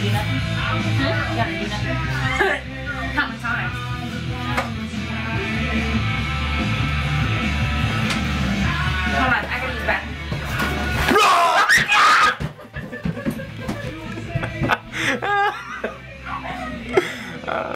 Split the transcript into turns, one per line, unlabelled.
do nothing.